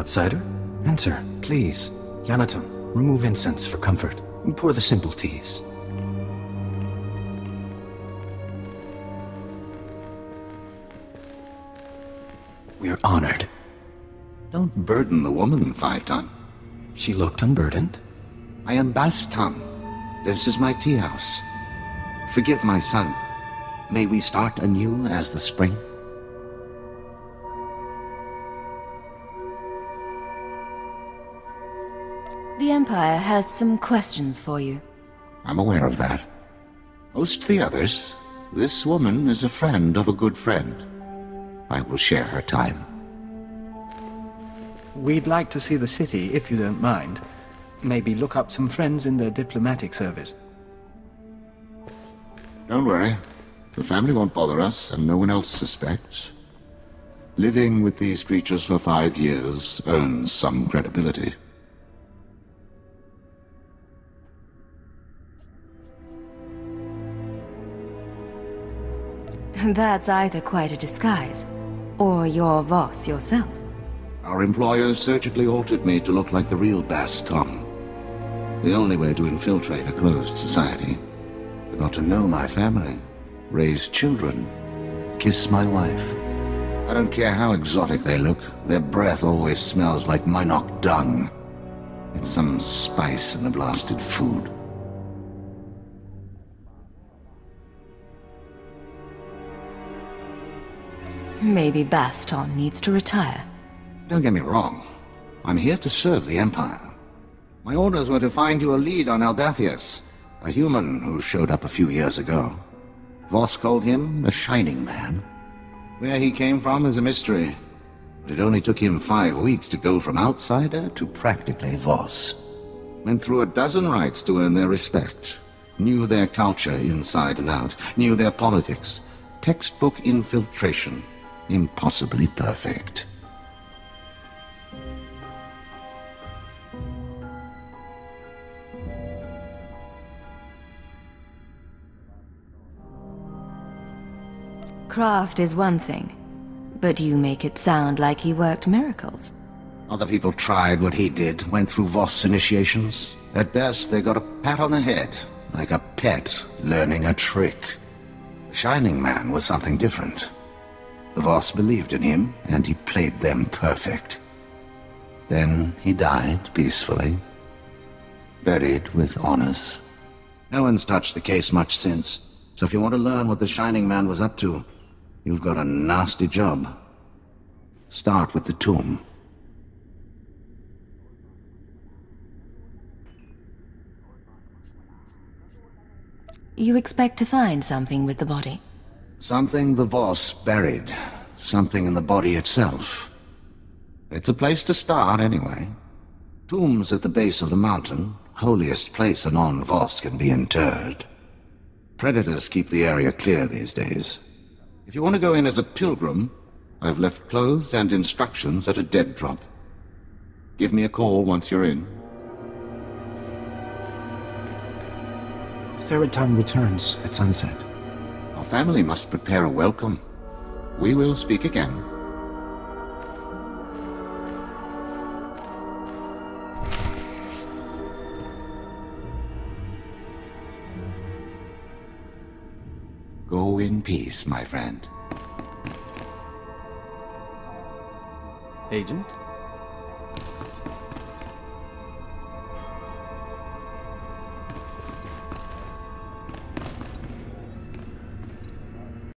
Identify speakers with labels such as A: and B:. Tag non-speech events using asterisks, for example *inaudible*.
A: Outsider, enter, please. Yanatam, remove incense for comfort. Pour the simple teas. We're honored.
B: Don't burden the woman, Five Ton.
A: She looked unburdened.
B: I am Baston. This is my tea house. Forgive my son. May we start anew as the spring?
C: The Empire has some questions for you.
B: I'm aware of that. Host the others. This woman is a friend of a good friend. I will share her time.
D: We'd like to see the city, if you don't mind. Maybe look up some friends in the diplomatic service.
B: Don't worry. The family won't bother us, and no one else suspects. Living with these creatures for five years earns some credibility. *laughs*
C: That's either quite a disguise, or you're Voss yourself.
B: Our employers surgically altered me to look like the real Baston. The only way to infiltrate a closed society. I got to know my family, raise children, kiss my wife. I don't care how exotic they look, their breath always smells like mynock dung. It's some spice in the blasted food.
C: Maybe Baston needs to retire.
B: Don't get me wrong. I'm here to serve the Empire. My orders were to find you a lead on Albathius, a human who showed up a few years ago. Voss called him the Shining Man. Where he came from is a mystery. But it only took him five weeks to go from outsider to practically Voss. Went through a dozen rites to earn their respect. Knew their culture inside and out. Knew their politics. Textbook infiltration. Impossibly perfect.
C: Craft is one thing, but you make it sound like he worked miracles.
B: Other people tried what he did, went through Voss initiations. At best, they got a pat on the head, like a pet learning a trick. The Shining Man was something different. The Voss believed in him, and he played them perfect. Then he died peacefully, buried with honors. No one's touched the case much since, so if you want to learn what the Shining Man was up to, you've got a nasty job. Start with the tomb.
C: You expect to find something with the body?
B: Something the Voss buried. Something in the body itself. It's a place to start, anyway. Tombs at the base of the mountain, holiest place a non-Voss can be interred. Predators keep the area clear these days. If you want to go in as a pilgrim, I've left clothes and instructions at a dead drop. Give me a call once you're in.
A: Theritan returns at sunset.
B: Family must prepare a welcome. We will speak again. Go in peace, my friend.
D: Agent?